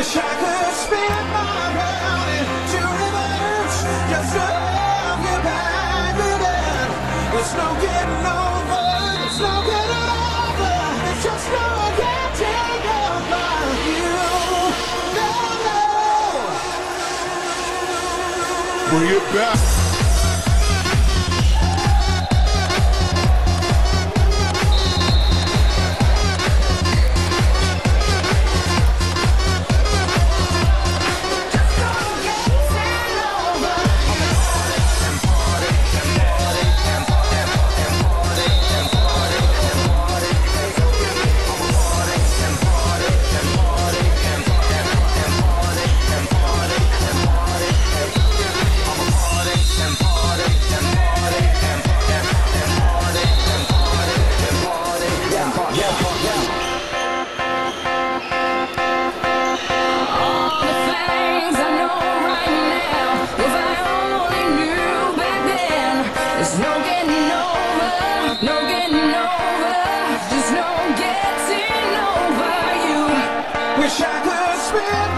Wish I could spin my round into reverse Just love you back again It's no getting over, no getting over. It's just no getting over you. No, no. Bring it back? Wish I could spin